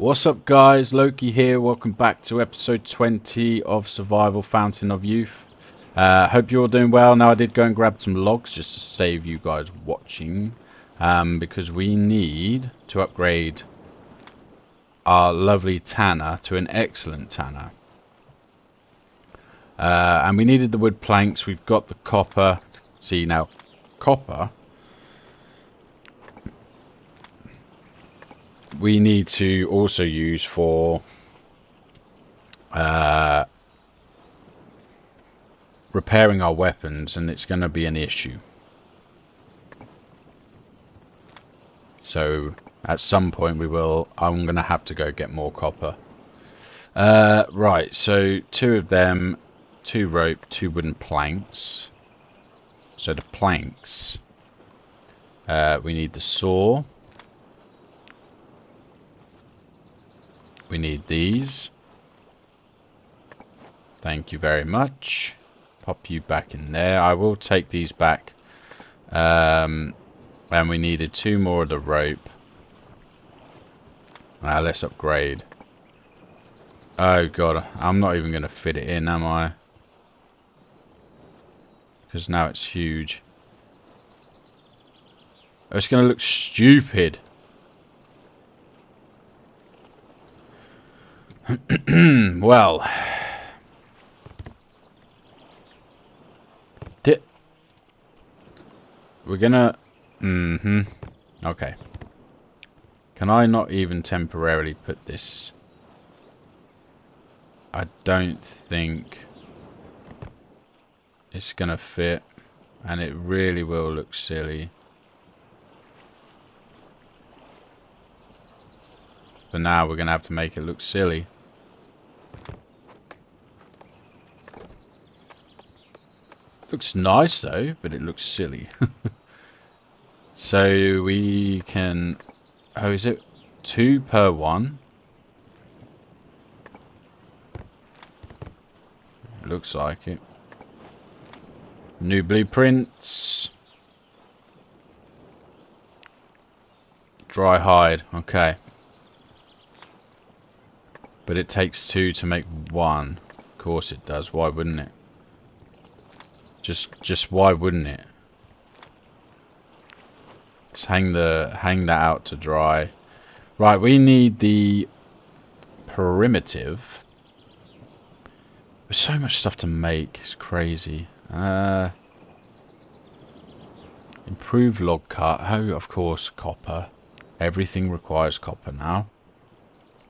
What's up guys, Loki here, welcome back to episode 20 of Survival Fountain of Youth. Uh, hope you're all doing well. Now I did go and grab some logs just to save you guys watching. Um, because we need to upgrade our lovely tanner to an excellent tanner. Uh, and we needed the wood planks, we've got the copper. See now, copper we need to also use for uh, repairing our weapons and it's going to be an issue. So at some point we will, I'm going to have to go get more copper. Uh, right, so two of them, two rope, two wooden planks. So the planks, uh, we need the saw. We need these. Thank you very much. Pop you back in there. I will take these back. Um, and we needed two more of the rope. Now let's upgrade. Oh god, I'm not even going to fit it in, am I? Because now it's huge. Oh, it's going to look stupid. well. We're gonna mm-hmm. Okay. Can I not even temporarily put this? I don't think it's gonna fit and it really will look silly. So now we're to have to make it look silly. Looks nice though, but it looks silly. so we can... Oh, is it two per one? Looks like it. New blueprints. Dry hide. Okay. But it takes two to make one. Of course it does. Why wouldn't it? Just, just why wouldn't it? Let's hang the, hang that out to dry. Right, we need the primitive. There's so much stuff to make. It's crazy. Uh, improved log cut. Oh, of course, copper. Everything requires copper now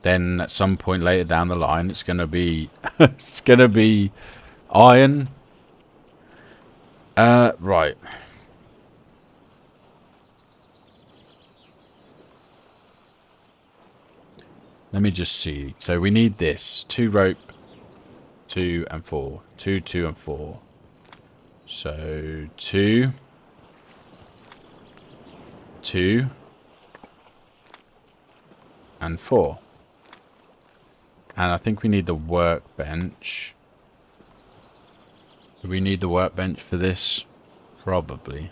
then at some point later down the line it's to be it's going to be iron uh right. Let me just see. So we need this. Two rope two and four. Two two and four. So two two and four. And I think we need the workbench. Do we need the workbench for this? Probably.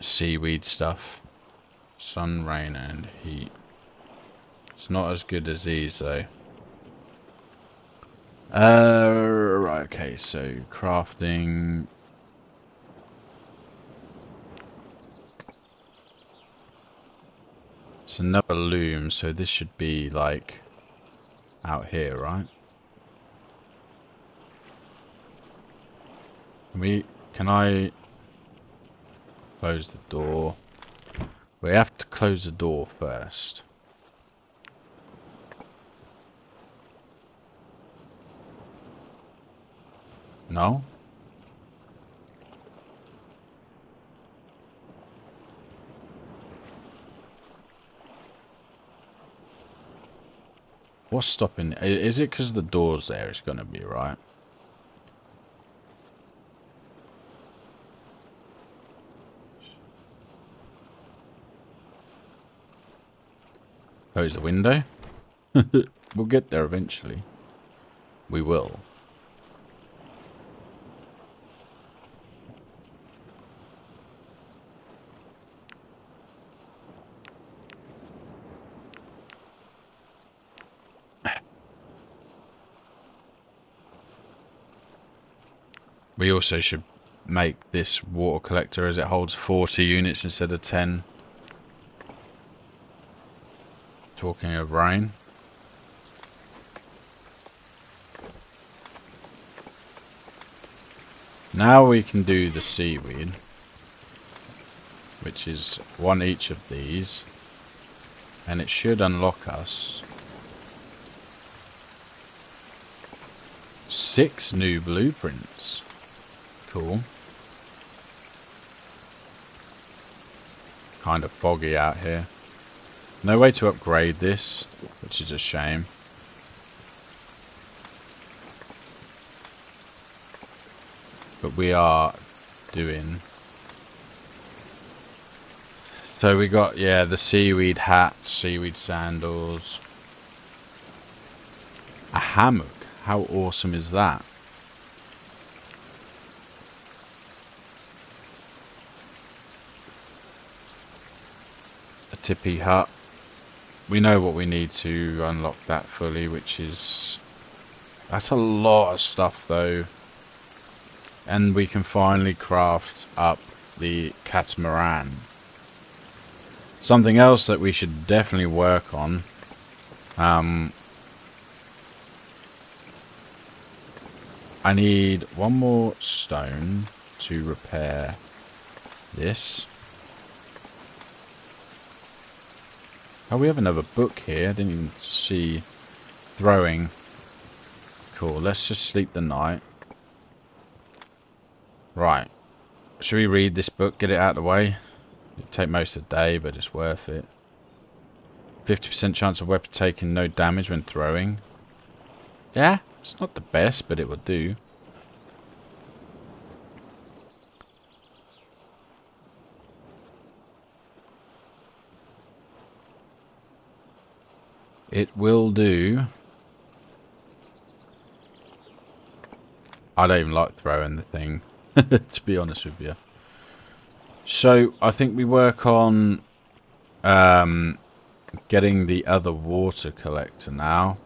Seaweed stuff. Sun, rain, and heat. It's not as good as these, though. Uh, right, okay, so crafting It's another loom, so this should be like out here, right? Can we can I close the door? We have to close the door first. No? What's stopping? Is it because the door's there? It's going to be right. Oh, Close the window. we'll get there eventually. We will. We also should make this water collector as it holds 40 units instead of 10. Talking of rain. Now we can do the seaweed, which is one each of these, and it should unlock us six new blueprints. Cool. Kind of foggy out here. No way to upgrade this, which is a shame. but we are doing. So we got, yeah, the seaweed hat, seaweed sandals. A hammock. How awesome is that? Tippy hut. We know what we need to unlock that fully, which is... That's a lot of stuff, though and we can finally craft up the catamaran. Something else that we should definitely work on. Um, I need one more stone to repair this. Oh, we have another book here. I didn't even see throwing. Cool, let's just sleep the night. Right. Should we read this book, get it out of the way? It'd take most of the day, but it's worth it. 50% chance of weapon taking no damage when throwing. Yeah, it's not the best, but it will do. It will do. I don't even like throwing the thing. to be honest with you. So I think we work on um, getting the other water collector now.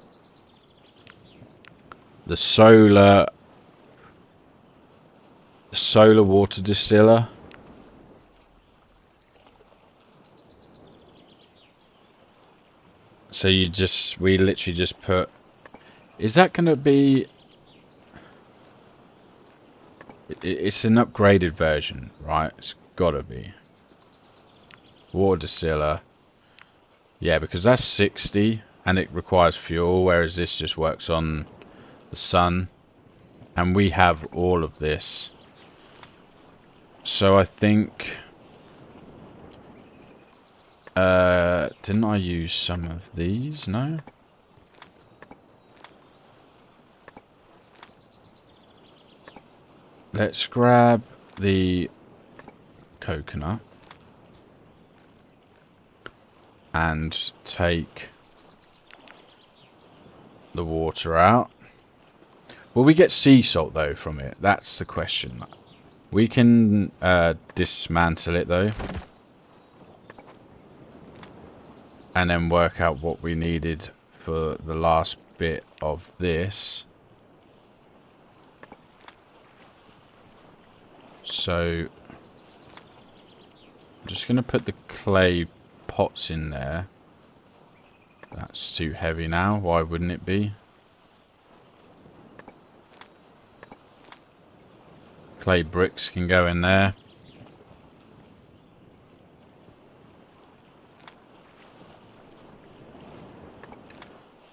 The solar solar water distiller. So you just, we literally just put, is that going to be it's an upgraded version, right? It's gotta be. Water distiller. Yeah, because that's 60 and it requires fuel, whereas this just works on the sun. And we have all of this. So I think... Uh, didn't I use some of these? No? Let's grab the coconut and take the water out. Will we get sea salt though from it? That's the question. We can uh, dismantle it though. And then work out what we needed for the last bit of this. So, I'm just going to put the clay pots in there. That's too heavy now. Why wouldn't it be? Clay bricks can go in there.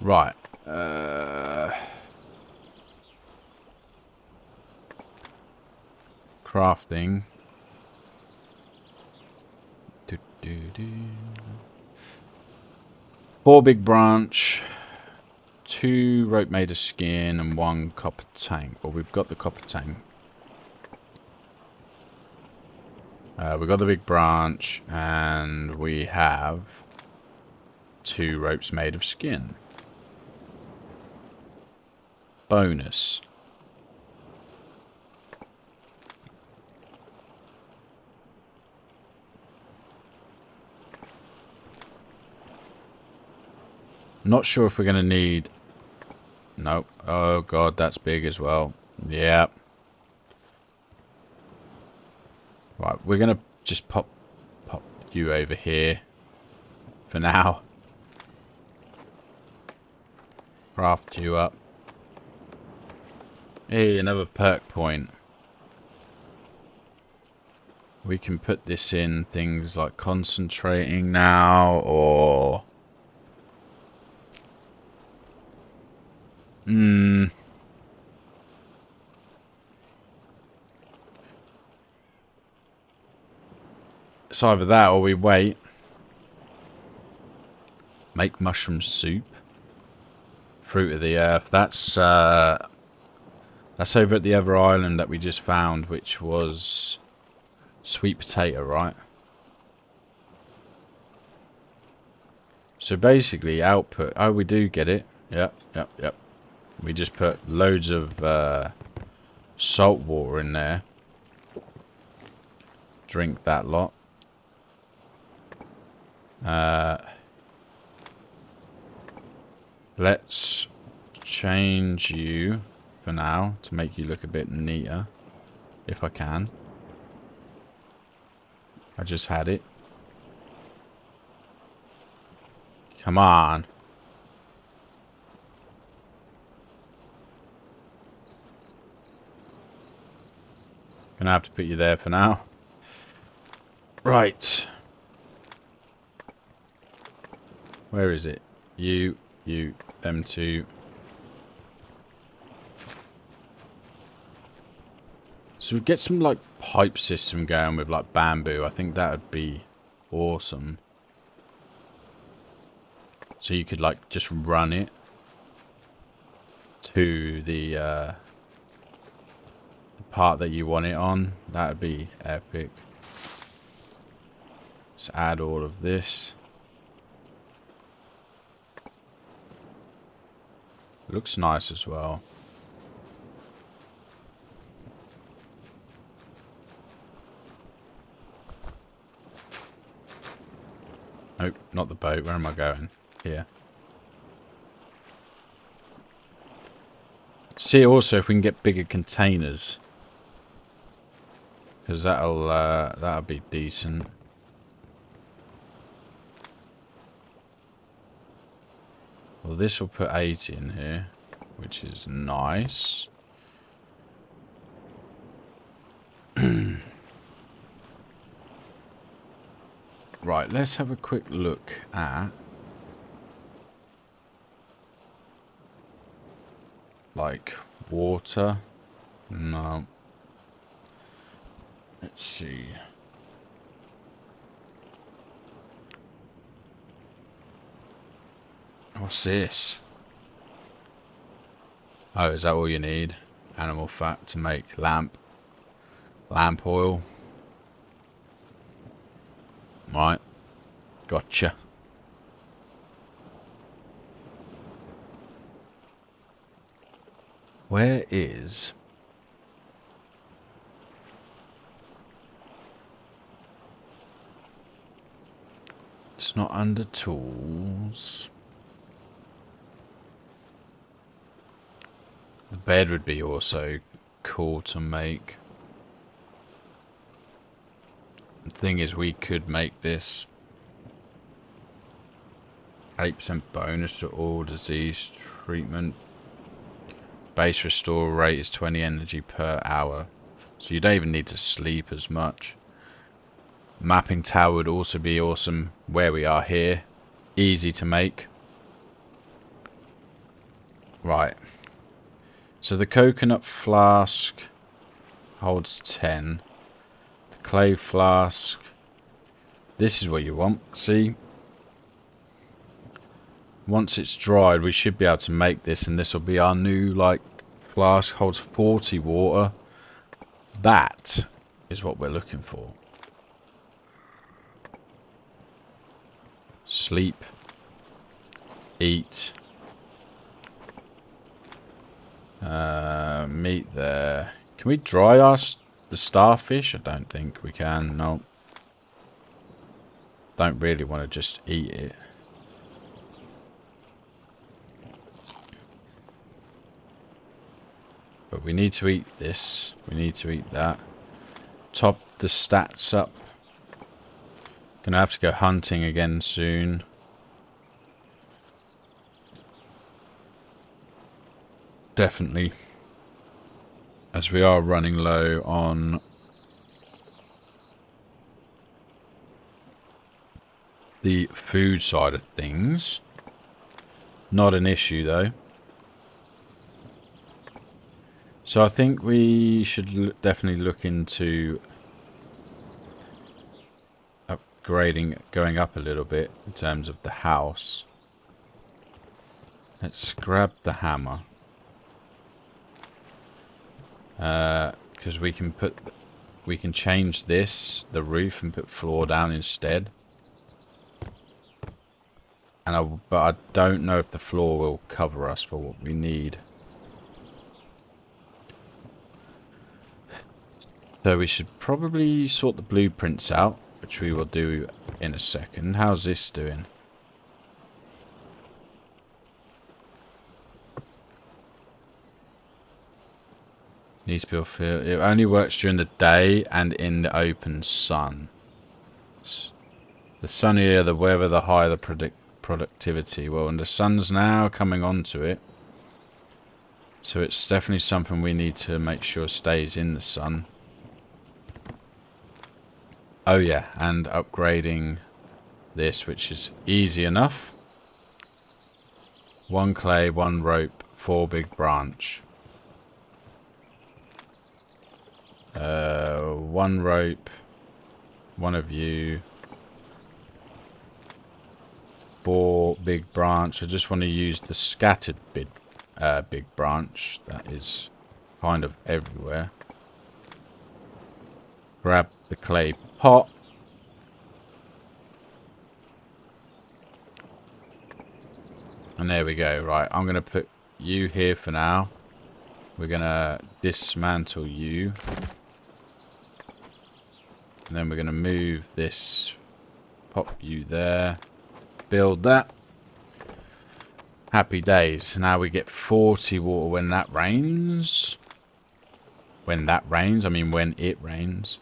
Right. Uh... crafting. Do, do, do. Four big branch, two rope made of skin, and one copper tank. Well, we've got the copper tank. Uh, we've got the big branch, and we have two ropes made of skin. Bonus. Not sure if we're going to need... Nope. Oh, God, that's big as well. Yeah. Right, we're going to just pop pop you over here for now. Craft you up. Hey, another perk point. We can put this in things like concentrating now or... Hmm... It's either that or we wait. Make mushroom soup. Fruit of the earth. That's uh, that's over at the other island that we just found, which was sweet potato, right? So basically, output. Oh, we do get it. Yep, yep, yep. We just put loads of uh, salt water in there. Drink that lot. Uh, let's change you for now to make you look a bit neater, if I can. I just had it. Come on. Gonna have to put you there for now. Right. Where is it? You, you, them two. So get some like pipe system going with like bamboo. I think that would be awesome. So you could like just run it to the, uh, the part that you want it on. That would be epic. Let's add all of this. Looks nice as well. Nope, not the boat. Where am I going? Here. See also if we can get bigger containers. Because that'll, uh, that'll be decent. Well, this will put 80 in here, which is nice. right, let's have a quick look at like water. No. Let's see. What's this? Oh, is that all you need? Animal fat to make lamp. Lamp oil. Right. Gotcha. Where is... It's not under tools. The bed would be also cool to make. The thing is, we could make this 8% bonus to all disease treatment. Base restore rate is 20 energy per hour. So you don't even need to sleep as much. Mapping tower would also be awesome where we are here. Easy to make. Right. So the coconut flask holds 10. Clay flask. This is what you want. See? Once it's dried, we should be able to make this, and this will be our new, like, flask. Holds 40 water. That is what we're looking for. Sleep. Eat. Uh, meat there. Can we dry our the starfish? I don't think we can. No. Don't really want to just eat it. But we need to eat this. We need to eat that. Top the stats up. Gonna have to go hunting again soon. Definitely. As we are running low on the food side of things. Not an issue though. So I think we should definitely look into upgrading, going up a little bit in terms of the house. Let's grab the hammer. Because uh, we can put, we can change this, the roof, and put floor down instead. And I, but I don't know if the floor will cover us for what we need. So we should probably sort the blueprints out, which we will do in a second. How's this doing? Needs to be filled. It only works during the day and in the open sun. The sunnier the weather, the higher the productivity. Well, and the sun's now coming onto it. So it's definitely something we need to make sure stays in the sun. Oh yeah, and upgrading this, which is easy enough. One clay, one rope, four big branch. Uh, one rope, one of you, four big branch. I just want to use the scattered big, uh, big branch that is kind of everywhere. Grab the clay pot. And there we go. Right, I'm going to put you here for now. We're going to dismantle you. And then we're going to move this, pop you there build that. Happy days. Now we get 40 water when that rains. When that rains, I mean when it rains.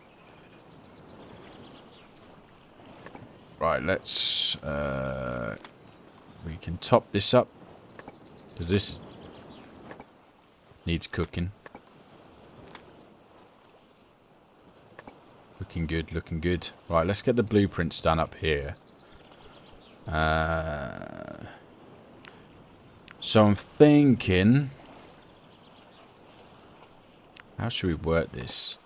Right, let's... Uh, we can top this up. Because this needs cooking. Looking good, looking good. Right, let's get the blueprints done up here. Uh, so I'm thinking... How should we work this?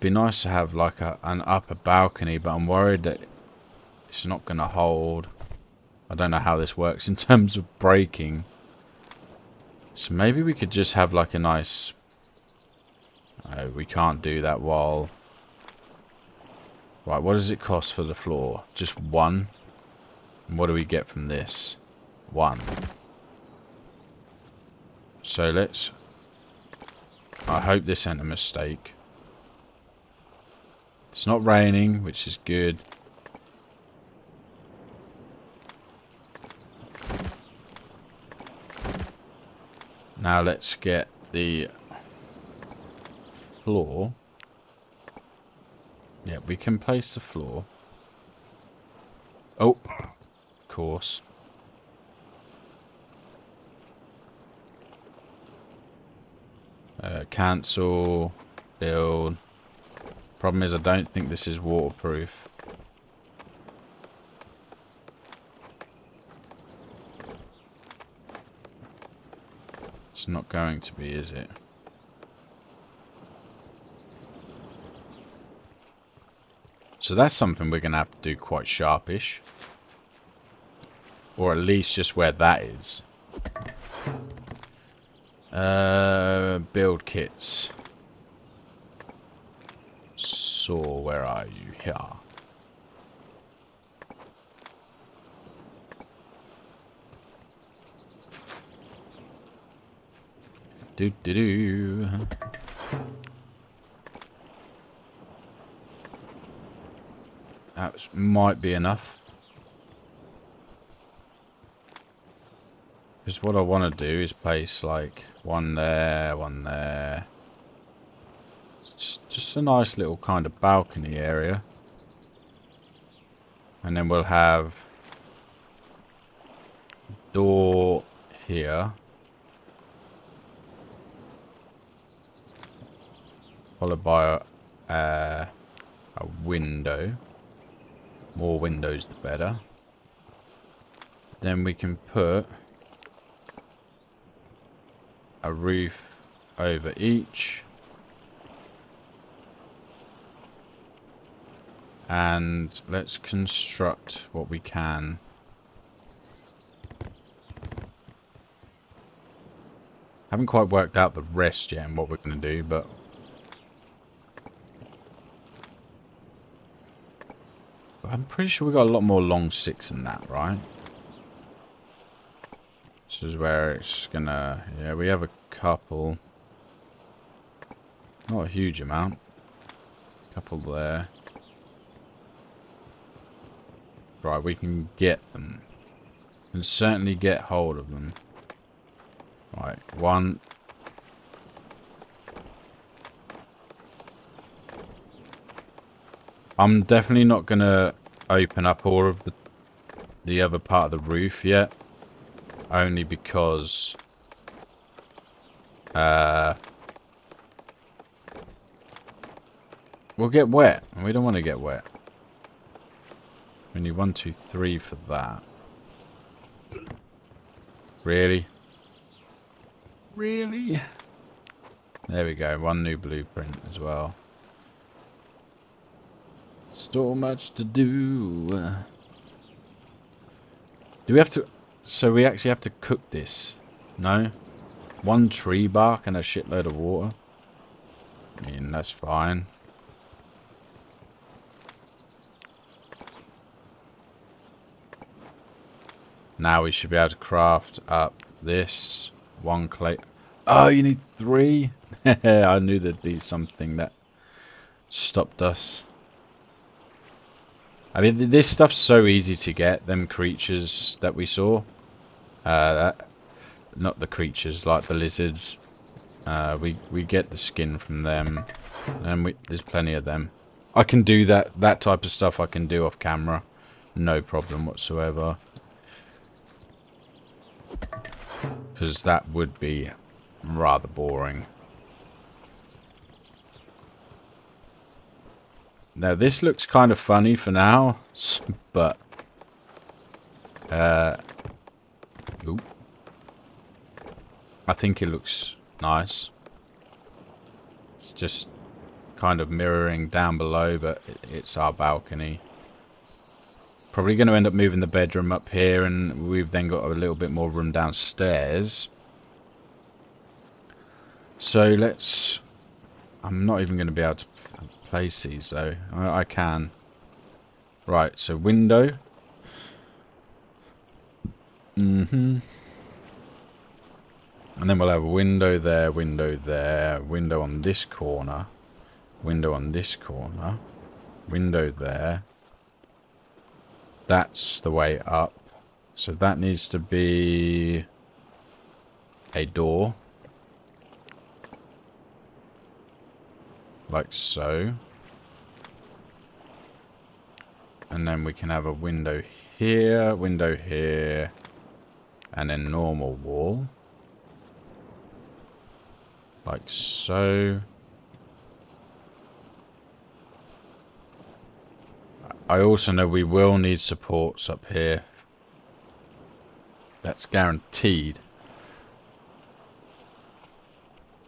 Be nice to have like a, an upper balcony, but I'm worried that it's not going to hold. I don't know how this works in terms of breaking. So maybe we could just have like a nice... We can't do that while... Right, what does it cost for the floor? Just one? what do we get from this? One. So let's... I hope this ain't a mistake. It's not raining, which is good. Now let's get the floor. Yeah, we can place the floor. Oh, of course. Uh, cancel, build. Problem is I don't think this is waterproof. It's not going to be, is it? So that's something we're going to have to do quite sharpish. Or at least just where that is. Uh, build kits. So, where are you? Here. Do do do. That might be enough. Because what I want to do is place like one there, one there. It's just a nice little kind of balcony area. And then we'll have door here. Followed by a, uh, a window. More windows the better. Then we can put a roof over each. And let's construct what we can. Haven't quite worked out the rest yet and what we're going to do, but... I'm pretty sure we got a lot more long sticks than that, right? This is where it's gonna... Yeah, we have a couple. Not a huge amount. Couple there. Right, we can get them. Can certainly get hold of them. Right, one. I'm definitely not to open up all of the, the other part of the roof yet. Only because... Uh, we'll get wet, and we don't want to get wet. We need one, two, three for that. Really? Really? There we go. One new blueprint as well. So much to do. Do we have to... So we actually have to cook this? No? One tree bark and a shitload of water? I mean, that's fine. Now we should be able to craft up this one clay. Oh, you need three? I knew there'd be something that stopped us. I mean, this stuff's so easy to get, them creatures that we saw. Uh, that, not the creatures, like the lizards. Uh, we, we get the skin from them, and we, there's plenty of them. I can do that, that type of stuff I can do off camera. No problem whatsoever. Because that would be rather boring. Now this looks kind of funny for now, but uh, ooh, I think it looks nice. It's just kind of mirroring down below, but it's our balcony. Probably going to end up moving the bedroom up here and we've then got a little bit more room downstairs. So let's... I'm not even going to be able to place these though. I, I can. Right, so window. Mm-hmm. And then we'll have a window there, window there, window on this corner, window on this corner, window there, that's the way up. So that needs to be a door. Like so. And then we can have a window here, window here, and then normal wall. Like so. I also know we will need supports up here. That's guaranteed.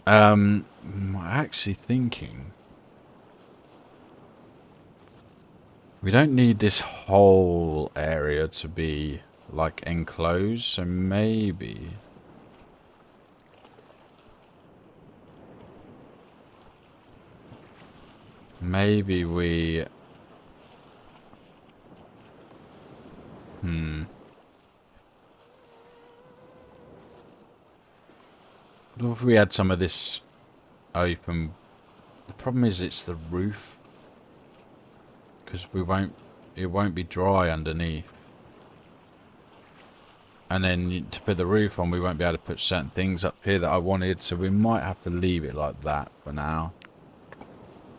Um, I'm actually thinking... We don't need this whole area to be, like, enclosed, so maybe... Maybe we Hmm. What if we had some of this open? The problem is it's the roof. Because we won't, it won't be dry underneath. And then to put the roof on, we won't be able to put certain things up here that I wanted. So we might have to leave it like that for now.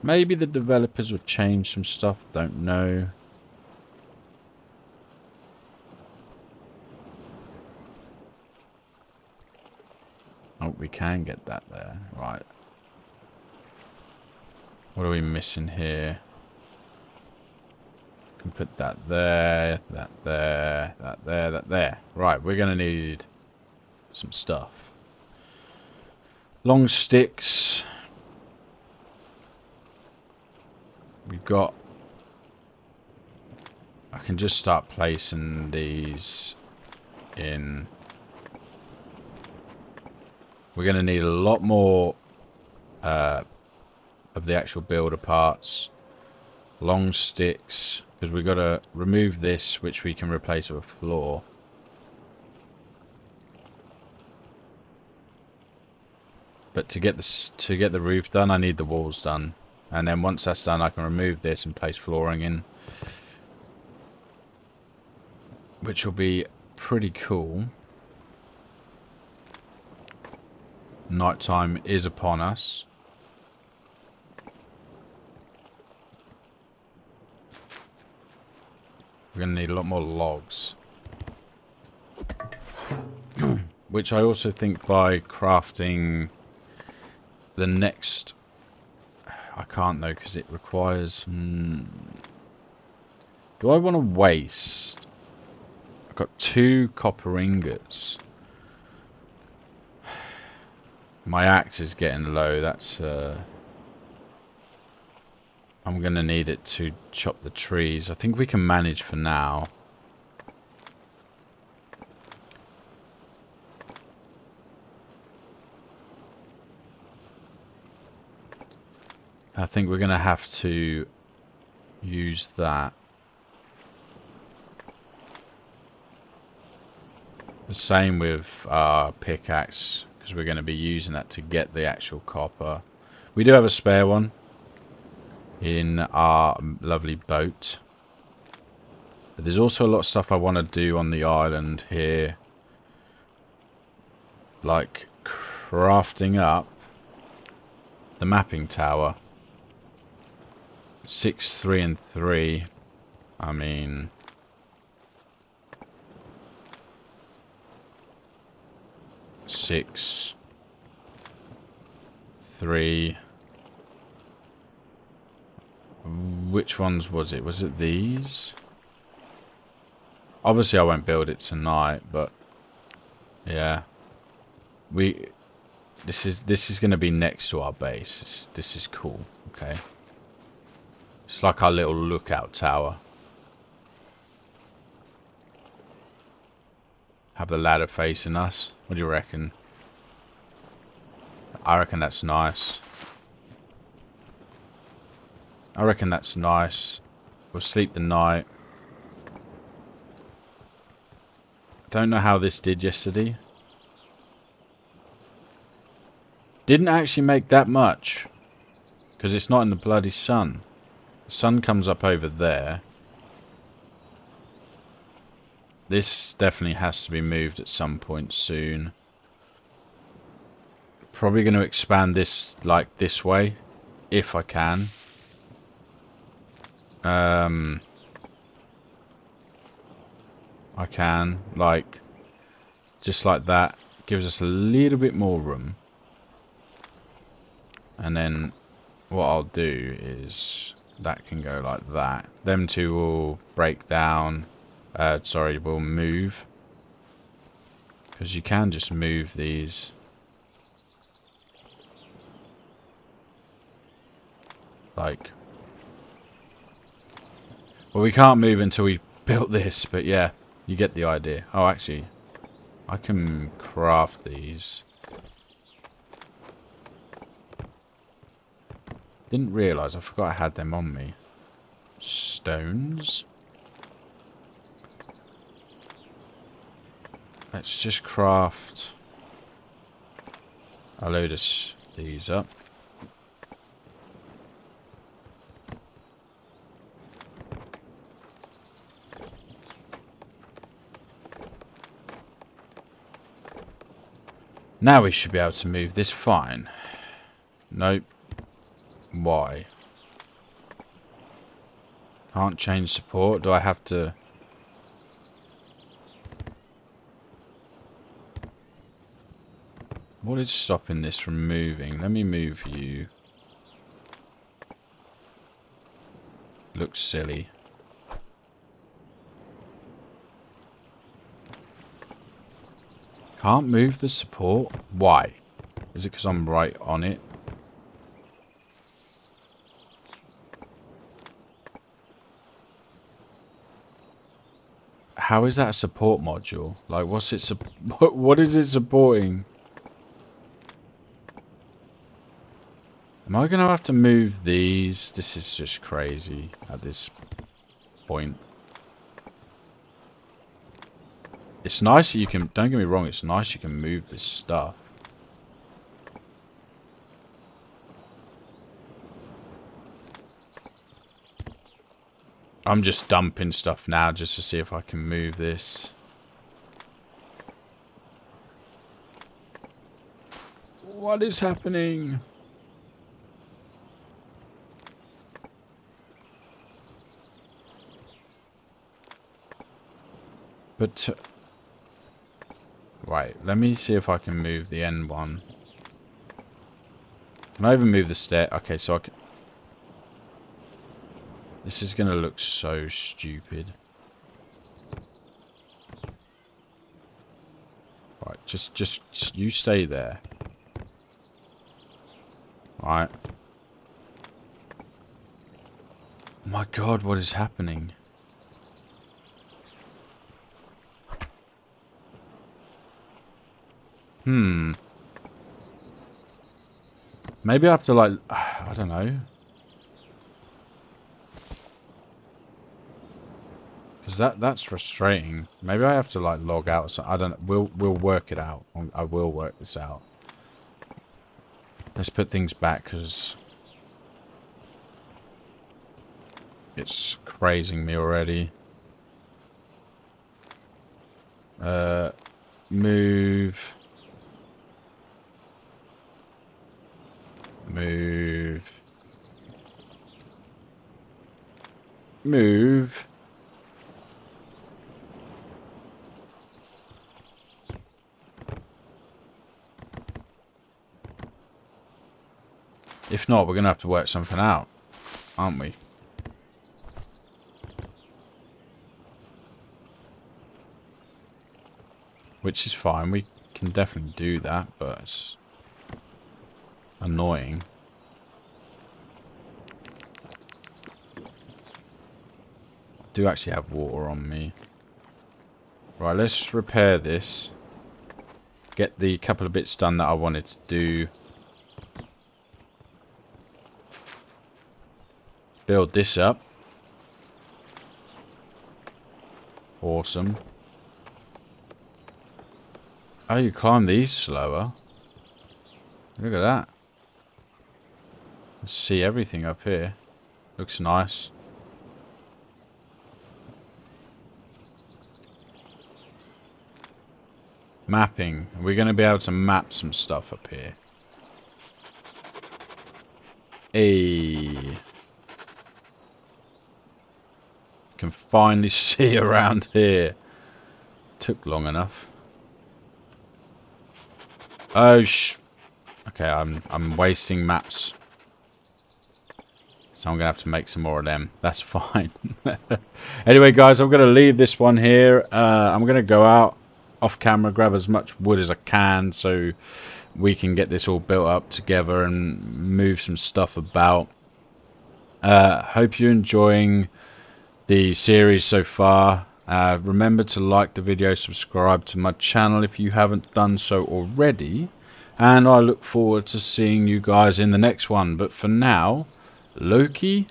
Maybe the developers will change some stuff. Don't know. Oh, we can get that there. Right. What are we missing here? Can put that there, that there, that there, that there. Right, we're going to need some stuff. Long sticks. We've got... I can just start placing these in we're going to need a lot more uh, of the actual builder parts. Long sticks, because we've got to remove this, which we can replace with a floor. But to get this to get the roof done, I need the walls done. And then once that's done, I can remove this and place flooring in. Which will be pretty cool. Nighttime is upon us. We're going to need a lot more logs. Which I also think by crafting the next... I can't though because it requires... Hmm, do I want to waste... I've got two copper ingots. My axe is getting low. That's uh, I'm going to need it to chop the trees. I think we can manage for now. I think we're going to have to use that. The same with our pickaxe because we're going to be using that to get the actual copper. We do have a spare one in our lovely boat. But there's also a lot of stuff I want to do on the island here. Like crafting up the mapping tower. 6, 3 and 3. I mean... six, three. Which ones was it? Was it these? Obviously, I won't build it tonight, but yeah, we. This is this is going to be next to our base. It's, this is cool. Okay, it's like our little lookout tower. Have the ladder facing us. What do you reckon? I reckon that's nice. I reckon that's nice. We'll sleep the night. Don't know how this did yesterday. Didn't actually make that much. Because it's not in the bloody sun. The sun comes up over there. This definitely has to be moved at some point soon. Probably going to expand this like this way, if I can. Um, I can, like, just like that. Gives us a little bit more room. And then what I'll do is that can go like that. Them two will break down uh, sorry, we'll move. Because you can just move these. Like. We can't move until we built this, but yeah, you get the idea. Oh, actually, I can craft these. Didn't realise, I forgot I had them on me. Stones. Let's just craft a load of these up. Now we should be able to move this fine. Nope. Why? Can't change support. Do I have to... What is stopping this from moving? Let me move you. Looks silly. Can't move the support? Why? Is it because I'm right on it? How is that a support module? Like, what's it... What is it supporting? Am I going to have to move these? This is just crazy at this point. It's nice that you can... Don't get me wrong, it's nice you can move this stuff. I'm just dumping stuff now just to see if I can move this. What is happening? But... Uh, Right, let me see if I can move the end one. Can I even move the stair? Okay, so I can... This is going to look so stupid. Right, just, just, just you stay there. Right. my god, what is happening? Hmm. Maybe I have to like, I don't know. Because that, that's frustrating. Maybe I have to like log out. So I don't Know. We'll, we'll work it out. I will work this out. Let's put things back because it's crazing me already. Uh, move. Move. Move. If not, we're going to have to work something out, aren't we? Which is fine, we can definitely do that, but annoying. Do actually have water on me. Right, let's repair this. Get the couple of bits done that I wanted to do. Build this up. Awesome. Oh, you climb these slower. Look at that. See everything up here. Looks nice. Mapping. We're going to be able to map some stuff up here. Hey. Can finally see around here. Took long enough. Oh, sh... Okay, I'm, I'm wasting maps. So I'm going to have to make some more of them. That's fine. anyway, guys, I'm going to leave this one here. Uh, I'm going to go out off camera, grab as much wood as I can so we can get this all built up together and move some stuff about. Uh, hope you're enjoying the series so far. Uh, remember to like the video, subscribe to my channel if you haven't done so already. And I look forward to seeing you guys in the next one. But for now... Loki